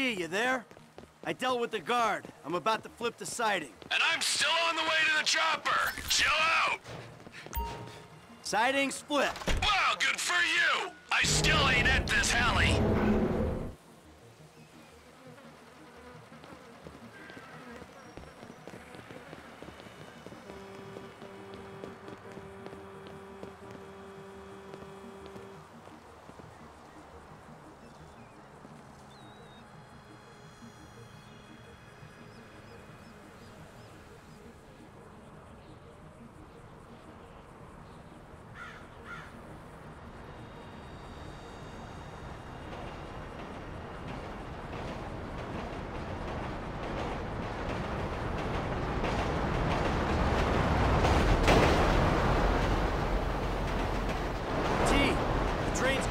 You there? I dealt with the guard. I'm about to flip the siding. And I'm still on the way to the chopper. Chill out. Siding's split. Wow, good for you. I still ain't at this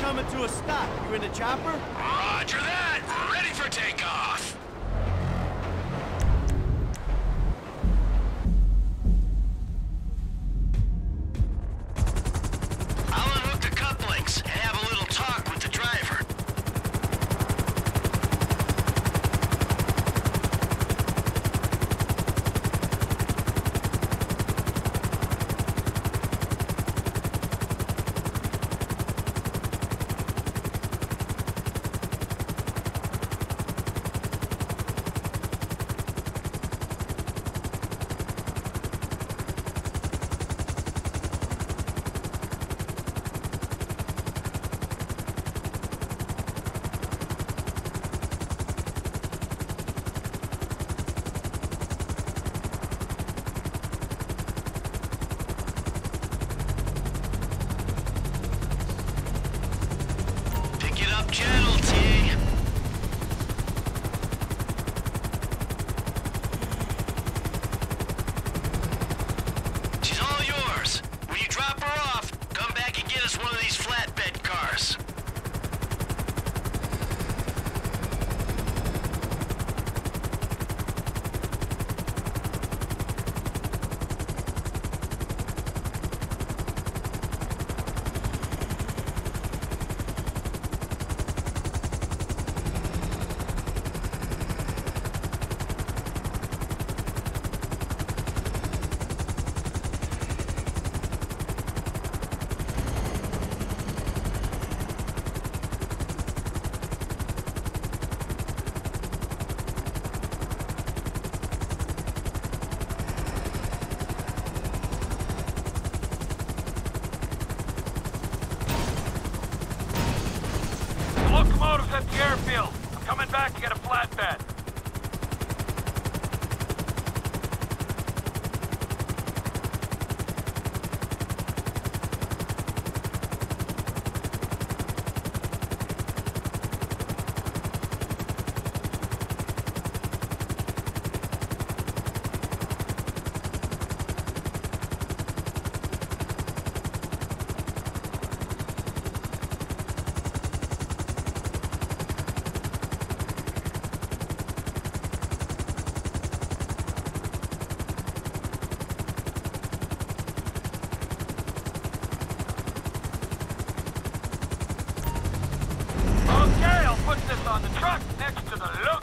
coming to a stop. You in the chopper? Roger up gentle, airfield. I'm coming back to get a flatbed. on the truck next to the load.